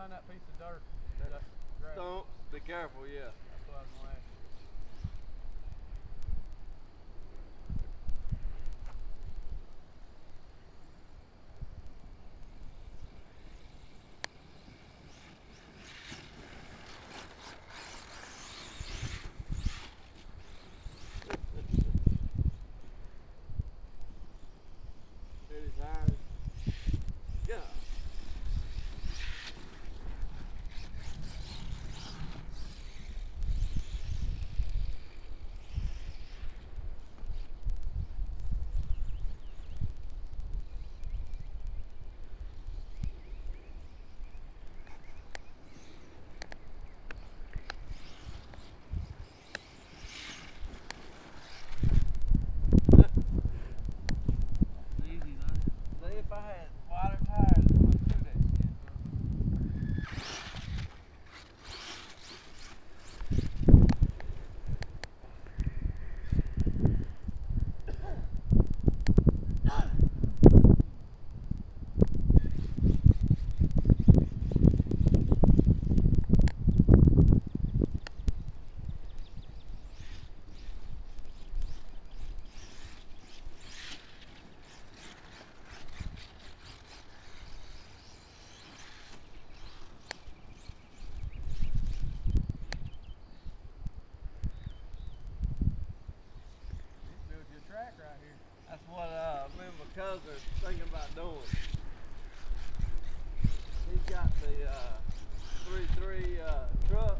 behind that piece of dirt. That, that Don't be careful, yeah. cousin thinking about doing. He's got the uh, 3 3 uh, truck.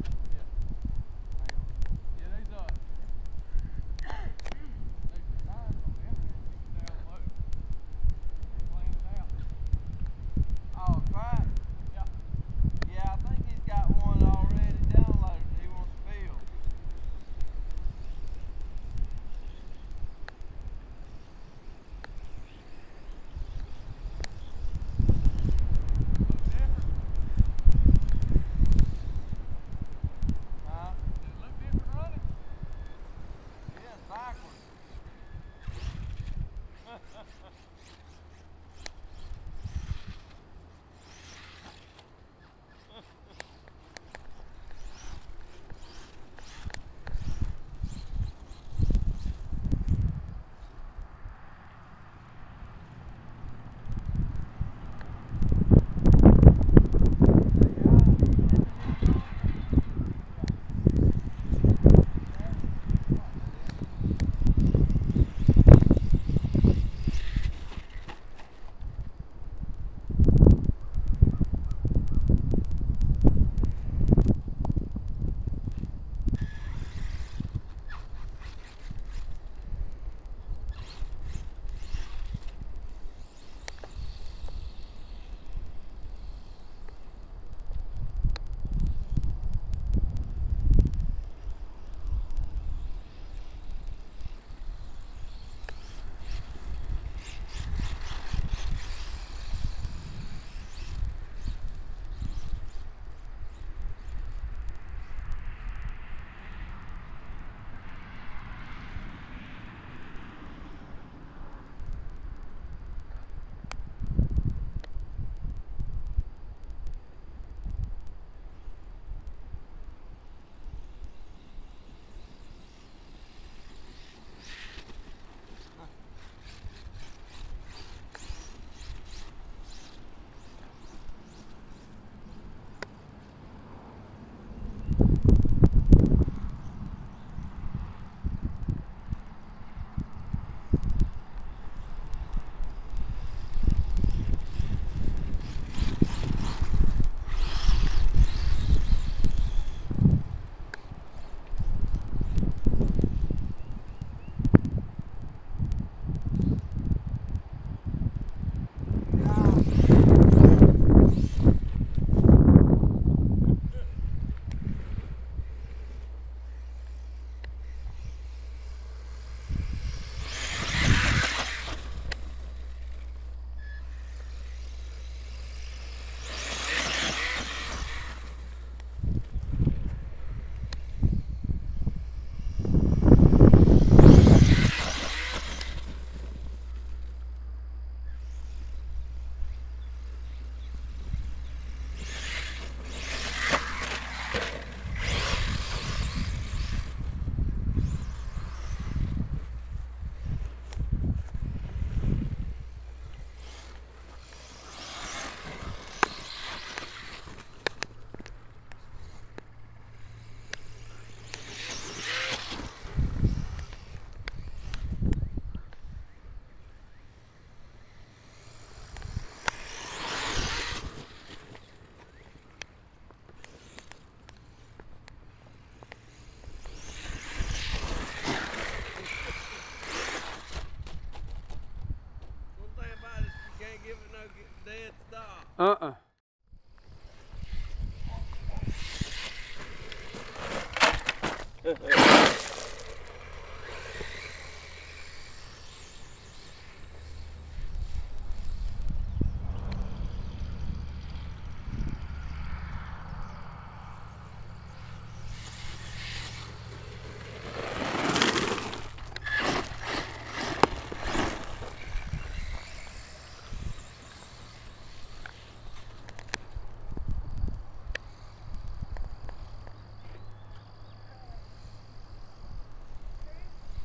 Uh-uh.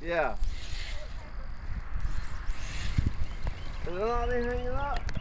Yeah. Is up?